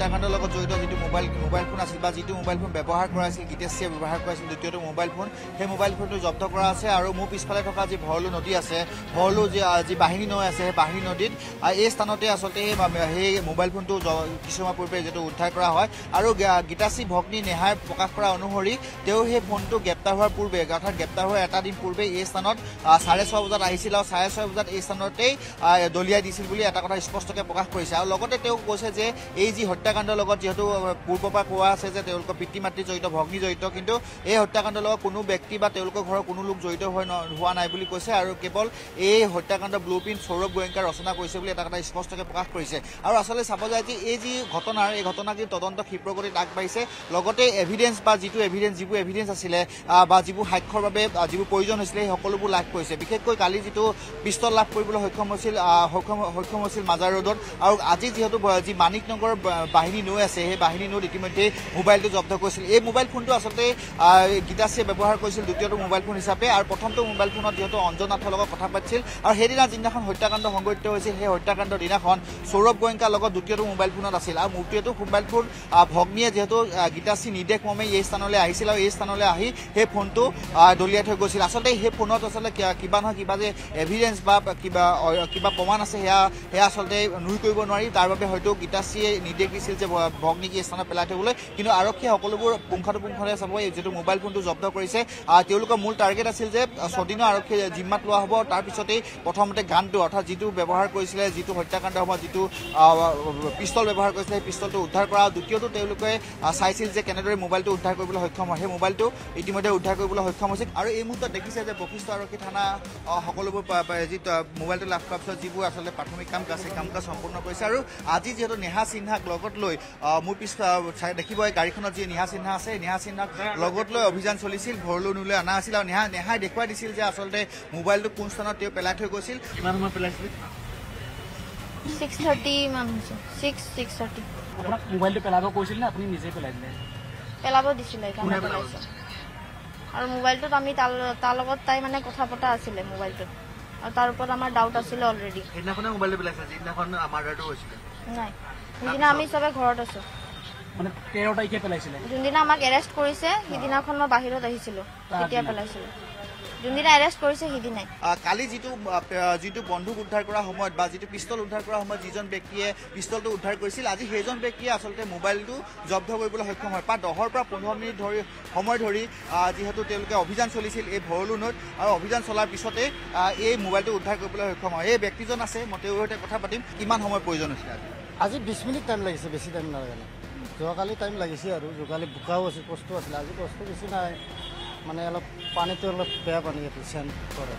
টাকাটা লগত জড়িত যিটো বা যিটো মোবাইল ফোন ব্যৱহাৰ কৰা আছিল গীতেশীয়ে ব্যৱহাৰ কৰাইছিল দ্বিতীয়টো মোবাইল ফোন সেই মোবাইল ফোনটো জব্দ কৰা আছে আৰু মোৰ পিছফালে থকা যি ভৰলু নদী আছে ভৰলু যি যি বাহিনী নৈ আছে সেই বাহিনী নদীত এই স্থানতে আচলতে সেই সেই মোবাইল ফোনটো কিছুমান পূৰ্বে যিটো উদ্ধাৰ কৰা হয়। আৰু গীতাশ্ৰী ভগ্নী নেহাই প্ৰকাশ কৰা অনুসৰি তেওঁ সেই ফোনটো গ্ৰেপ্তাৰ হোৱাৰ পূৰ্বে অৰ্থাৎ গ্ৰেপ্তাৰ হোৱাৰ এটা দিন পূৰ্বে এই স্থানত চাৰে ছয় বজাত আহিছিল আৰু চাৰে ছয় বজাত এই স্থানতেই দলিয়াই দিছিল বুলি এটা কথা স্পষ্টকৈ প্ৰকাশ কৰিছে। আৰু লগতে তেওঁ কৈছে যে এই যি হত্যাকাণ্ডৰ লগত যিহেতু পূৰ্বৰ পৰা কোৱা আছে যে তেওঁলোকৰ পিতৃ মাতৃ জড়িত ভগ্নী জড়িত কিন্তু এই হত্যাকাণ্ডৰ লগত কোনো ব্যক্তি বা তেওঁলোকৰ ঘৰৰ কোনো লোক জড়িত হৈ হোৱা নাই বুলি কৈছে আৰু কেৱল এই হত্যাকাণ্ডৰ ব্লু প্ৰিণ্ট সৌৰভ গোয়েংকা ৰচনা কৰিছে বুলি এটা কথা স্পষ্টকৈ প্ৰকাশ কৰিছে। আৰু আচলতে চাব যায় যে এই যি ঘটনাৰ এই ঘটনা যি তদন্ত ক্ষীপ্ৰগতিত আগবাঢ়িছে লগতে এভিডেন্স বা যিটো এভিডেন্স যিবোৰ এভিডেন্স আছিলে বা যিবোৰ সাক্ষ্যৰ বাবে যিবোৰ প্ৰয়োজন হৈছিলে সেই সকলোবোৰ লাভ কৰিছে। বিশেষকৈ কালি যিটো পিষ্টল লাভ কৰিবলৈ সক্ষম হৈছিল সক্ষম সক্ষম হৈছিল মাজাৰ ৰোডত। আৰু আজি যিহেতু যি মানিক নগৰ বাহিনী নৈ আছে সেই বাহিনী নৈত ইতিমধ্যে মোবাইলটো জব্দ কৰিছিল। এই মোবাইল ফোনটো আচলতে আহ, গীতাশ্ৰীয়ে ব্যৱহাৰ কৰিছিল দ্বিতীয়টো মোবাইল ফোন হিচাপে আৰু প্ৰথমটো মোবাইল ফোনত যিহেতু অঞ্জনাথৰ লগত কথা পাতিছিল আৰু সেইদিনা যিদিনাখন হত্যাকাণ্ড সংঘটিত হৈছিল সেই হত্যাকাণ্ডৰ দিনাখন সৌৰভ গোয়েংকাৰ লগত দ্বিতীয়টো মোবাইল ফোনত আছিল। আৰু দ্বিতীয়টো মোবাইল ফোন ভগ্নীয়ে যিহেতু গীতাশ্ৰী নিৰ্দেশ মৰ্মে এই স্থানলৈ আহিছিল আৰু এই স্থানলৈ আহি সেই ফোনটো দলিয়াই থৈ গৈছিল। আচলতে সেই ফোনত আচলতে কিবা- নহয় কিবা যে এভিডেন্স বা কিবা কিবা প্ৰমাণ আছে সেয়া সেয়া আচলতে নুই কৰিব নোৱাৰি। তাৰ বাবে হয়তো গীতাশ্ৰীয়ে নিৰ্দেশ দিছিল যে ভগ্নীক এই স্থানত পেলাই থবলৈ কিন্তু আৰক্ষীয়ে সকলোবোৰ পুংখানুপুংখৰে চাব। যিটো মোবাইল ফোনটো জব্দ কৰিছে তেওঁলোকৰ মূল টাৰ্গেট আছিল যে ছদিনৰ আৰক্ষীয়ে জিম্মাত লোৱা হ'ব। তাৰ পিছতেই প্ৰথমতে গানটো অৰ্থাৎ যিটো ব্যৱহাৰ কৰিছিলে যিটো হত্যাকাণ্ড সময়ত যিটো পিষ্টল ব্যৱহাৰ কৰিছিলে সেই পিষ্টলটো উদ্ধাৰ কৰা। দ্বিতীয়টো তেওঁলোকে চাইছিল যে কেনেদৰে মোবাইলটো উদ্ধাৰ কৰিবলৈ সক্ষম হয়। সেই মোবাইলটো ইতিমধ্যে উদ্ধাৰ কৰিবলৈ সক্ষম হৈছিল। আৰু এই মুহূৰ্তত দেখিছে যে বশিষ্ঠ আৰক্ষী থানা সকলোবোৰ যি মোবাইলটো লাভ কৰাৰ পিছত যিবোৰ আচলতে প্ৰাথমিক কাম কাজ সেই কাম কাজ সম্পূৰ্ণ কৰিছে। আৰু আজি যিহেতু নেহা সিনহাক লগত লৈ মোৰ পিছ আহ, চাই দেখিব এই গাড়ীখনত যি নেহা সিনহা আছে নেহা সিনহাক লগত লৈ অভিযান চলিছিল ভৰলু নলৈ অনা আছিল আৰু নেহা নেহাই দেখুৱাই দিছিল যে আচলতে মোবাইলটো কোন স্থানত তেওঁ পেলাই থৈ গৈছিল। কিমান সময় পেলাইছিলে? ছিক্স থাৰ্টি মান হৈছে। Six six thirty. আপোনাক মোবাইলটো পেলাব কৈছিল নে আপুনি নিজে পেলাই দিলে? পেলাব দিছিলে সেইকাৰণে পেলাইছে। আৰু মোবাইলটোত আমি তাৰ তাৰ লগত তাই মানে কথা পতা আছিলে মোবাইলটোত। আৰু তাৰ ওপৰত আমাৰ ডাউট আছিলে অলৰেডি সেইদিনাখনে মোবাইলটো পেলাইছিল যিদিনাখন মাৰ্ডাৰটো হৈছিলে নাই সেইদিনা আমি চবে ঘৰত আছো। মানে তেৰ তাৰিখে পেলাইছিলে। যোনদিনা আমাক এৰেষ্ট কৰিছে সিদিনাখন মই বাহিৰত আহিছিলো। তেতিয়া পেলাইছিলো। যোনদিনা এৰেষ্ট কৰিছে সিদিনাই। আহ, কালি যিটো প- যিটো বন্দুক উদ্ধাৰ কৰাৰ সময়ত বা যিটো পিষ্টল উদ্ধাৰ কৰাৰ সময়ত যিজন ব্যক্তিয়ে পিষ্টলটো উদ্ধাৰ কৰিছিল আজি সেইজন ব্যক্তিয়ে আচলতে মোবাইলটো জব্দ কৰিবলৈ সক্ষম হয়। প্ৰায় দহৰ পৰা পোন্ধৰ মিনিট ধৰি সময় ধৰি যিহেতু তেওঁলোকে অভিযান চলিছিল এই ভৰলু নৈত আৰু অভিযান চলাৰ পিছতে এই মোবাইলটো উদ্ধাৰ কৰিবলৈ সক্ষম হয়। এই ব্যক্তিজন আছে মই তেওঁৰ সৈতে কথা পাতিম। কিমান সময় প্ৰয়োজন হৈছিলে আজি? আজি বিছ মিনিট টাইম লাগিছে বেছি টাইম নালাগে। যোৱাকালি টাইম লাগিছে আৰু যোৱাকালি বোকাও আছিল কষ্ট আছিলে আজি কষ্ট বেছি নাই। মানে অলপ পানীটো অলপ বেয়া পানী ইয়াতে চেণ্ট কৰে।